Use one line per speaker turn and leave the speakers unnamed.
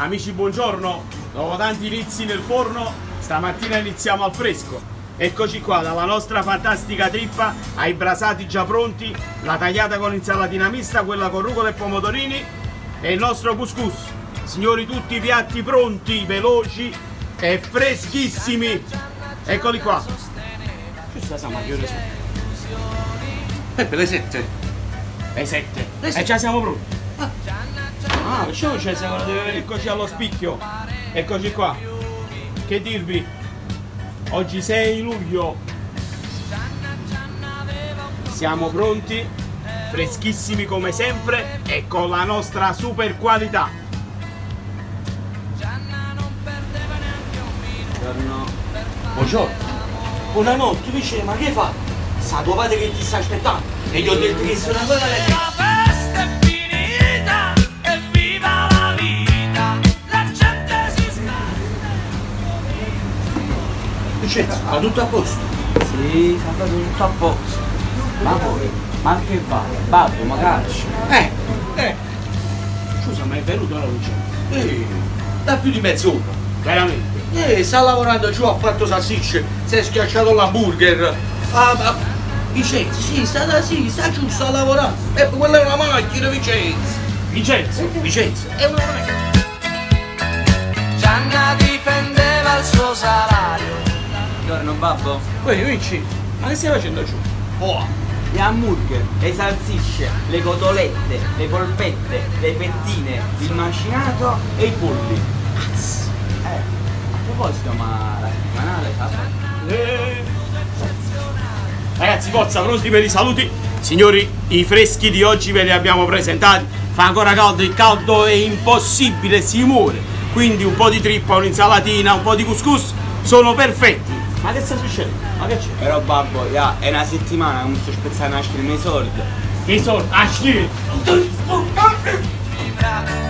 Amici buongiorno, dopo tanti inizi nel forno, stamattina iniziamo al fresco. Eccoci qua, dalla nostra fantastica trippa, ai brasati già pronti, la tagliata con insalatina mista, quella con rucola e pomodorini e il nostro couscous. Signori, tutti i piatti pronti, veloci e freschissimi. Eccoli qua. Giusto, ma che ore sono?
Peppe, le sette.
Le sette.
Le
E
sette.
già siamo pronti. Ah, perciò c'è secondo deve venire eccoci allo spicchio. Eccoci qua. Che dirvi? Oggi 6 luglio. Siamo pronti, freschissimi come sempre e con la nostra super qualità.
Buongiorno. Buonanotte, dice, ma che fa? Sa tuo padre che ti sta aspettando. E gli ho detto che sono ancora alle Vincenzo, va tutto a posto?
Sì, sta tutto a posto. Ma poi, ma che va? Babbo, ma caccia.
Eh, eh,
Scusa, ma è venuto la luce?
eh, da più di mezz'ora.
Veramente?
Eh, sta lavorando giù, ha fatto salsicce, si è schiacciato l'hamburger. Ah, ma... Vincenzo, sì, sta da sì, sta giù, sta lavorando. Eh, quella è una macchina, Vincenzo.
Vincenzo,
Vincenzo, è una macchina.
Buongiorno, babbo.
Poi Vinci, ma che stai facendo giù?
Oh,
Gli hamburger, le salsicce, le cotolette, le polpette, le fettine, il macinato e i polli. Eh, a proposito, ma la settimanale sa?
Eh. Ragazzi, forza, pronti per i saluti? Signori, i freschi di oggi ve li abbiamo presentati. Fa ancora caldo, il caldo è impossibile, si muore. Quindi un po' di trippa, un'insalatina, un po' di couscous sono perfetti. Ma che sta succedendo? Ma che c'è?
Però babbo, ya, è una settimana che mi sto spezzando nascere i miei soldi.
Che soldi? Ah, sì.
Vibra